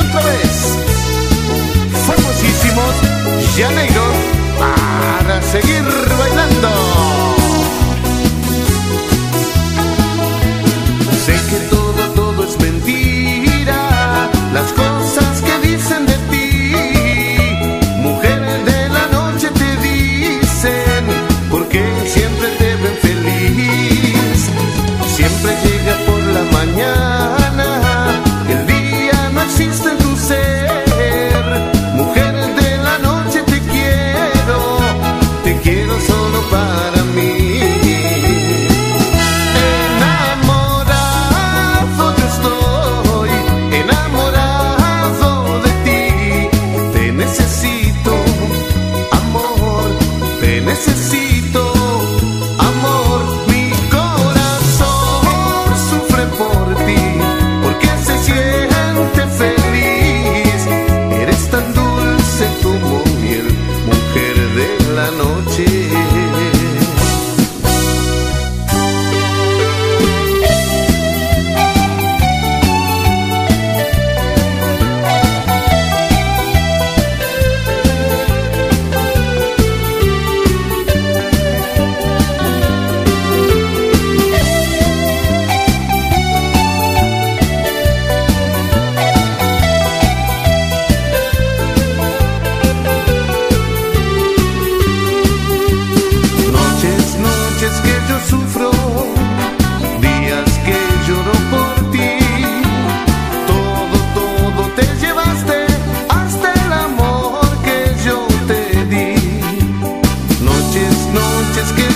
otra vez, famosísimos, ya negros, para seguir. necesito. just give